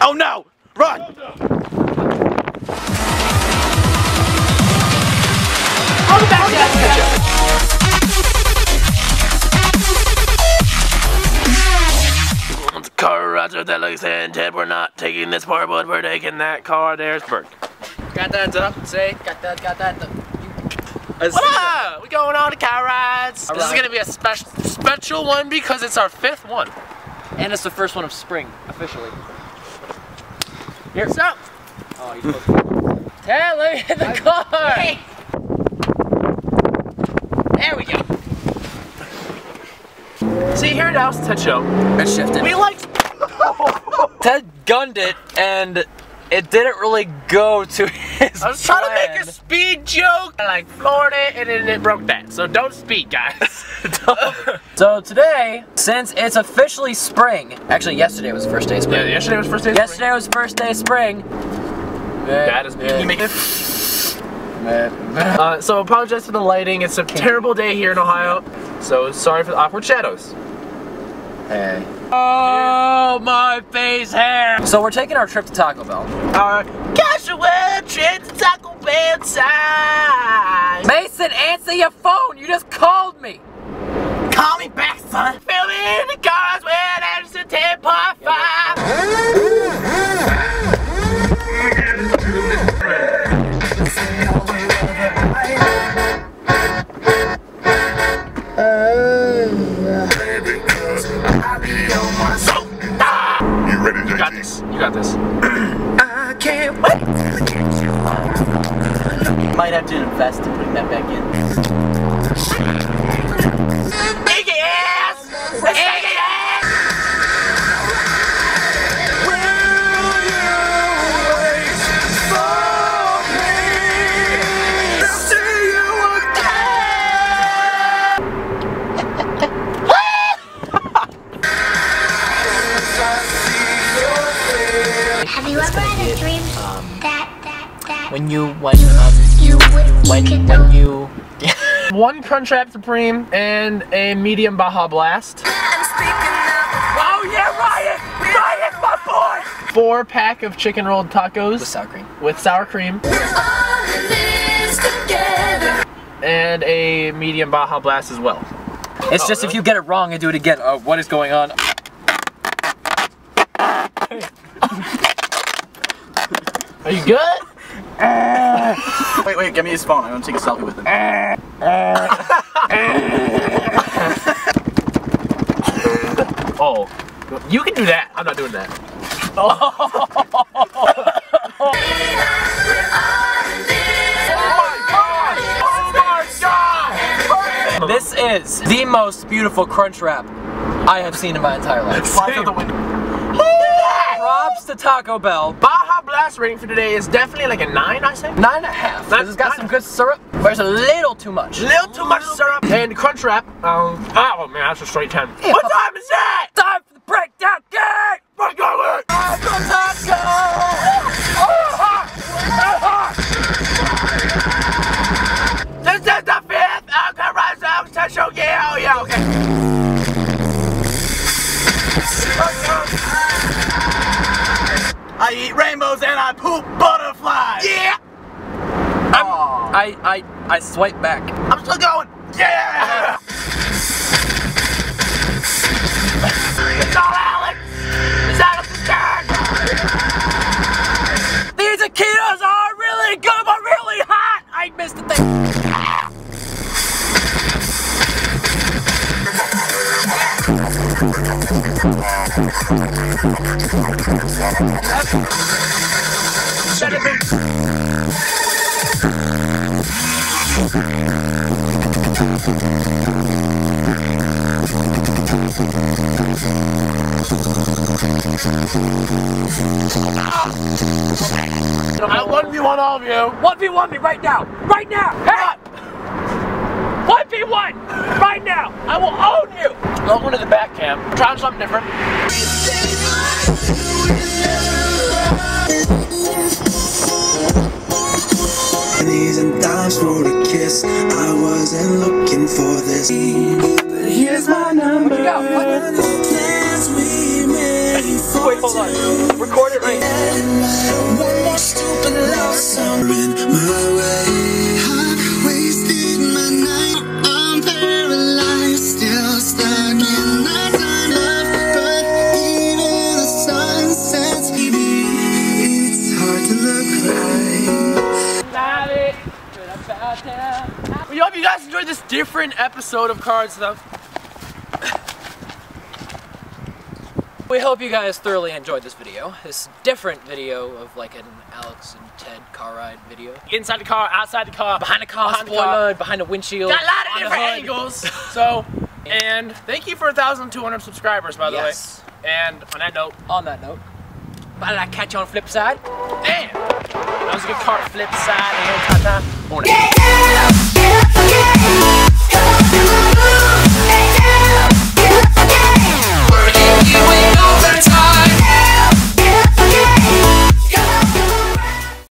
Oh no! Run! Welcome back to The car rider that looks intended. We're not taking this part, but we're taking that car. There's Bert. Got that up. Say, got that, got that. What up? We going on to car rides. This is gonna be a special special one because it's our fifth one. And it's the first one of spring, officially. Here. What's up? Oh, you're supposed to. Ted, let me hit the car! There we go. See here now, it's Ted Show. It shifted. We like Ted gunned it, and it didn't really go to his I was trying to make a speed joke. I like floored it and then it broke that. So don't speed, guys. So today, since it's officially spring, actually yesterday was the first day of spring. yeah, yesterday was first day. of Yesterday was first day of spring. That is me. You make it. Uh, so apologize for the lighting. It's a terrible day here in Ohio. So sorry for the awkward shadows. Hey. Oh, my face hair! So we're taking our trip to Taco Bell. Our casual trip to Taco Bell time. Mason, answer your phone! You just called me! Call me back, son. Fill me in the cars with Anderson 10.5. You ready, You got this. You got this. I can't wait. Might have to invest in putting that back in. Iggy ass! Iggy ass! Have you ever had a dream that that that When you, when, um, you when, when you... One Crunchwrap Supreme and a medium Baja Blast. Oh yeah, Ryan! Ryan, my boy! Four pack of chicken rolled tacos With sour cream. with sour cream. And a medium Baja Blast as well. It's just if you get it wrong and do it again. Uh, what is going on? Are you good? Wait, wait, give me his phone. I'm gonna take a selfie with him. Oh, you can do that. I'm not doing that. Oh! This is the most beautiful crunch wrap I have seen in my entire life. Fly through the window. Props to Taco Bell. Baja Rating for today is definitely like a nine, I say. Nine and a half. Nine- has got nine- some good syrup, but it's a little too much. A little too much syrup. And Crunchwrap, um, oh man, that's a straight 10. Yeah, what time is that? Time for the breakdown game! Break I eat rainbows and I poop butterflies. Yeah, I, I, I swipe back. I'm still going. Yeah. it's all Alex. It's Alex's turn. These taquitos are really good, but really hot! I missed the thing. I 1v1 all of you. 1v1 me right now! Right now! Hey! 1v1! Right now! I will own you! Welcome to the back cam. Trying something different. pennies and dimes for a kiss. I wasn't looking for this. But here's my number. Go. Plans we made Wait, hold on. record it right now. We hope you guys enjoyed this different episode of Cards Stuff. We hope you guys thoroughly enjoyed this video. This different video of like an Alex and Ted car ride video. Inside the car, outside the car, Behind the car, Behind the spoiler, car. behind the windshield. Got a lot of different angles. So, and thank you for 1,200 subscribers, by the Yes. way. And on that note, On that note, bye I catch you on flip side. damn, that was a good card. Flip side. And ta-ta. Up, get up, get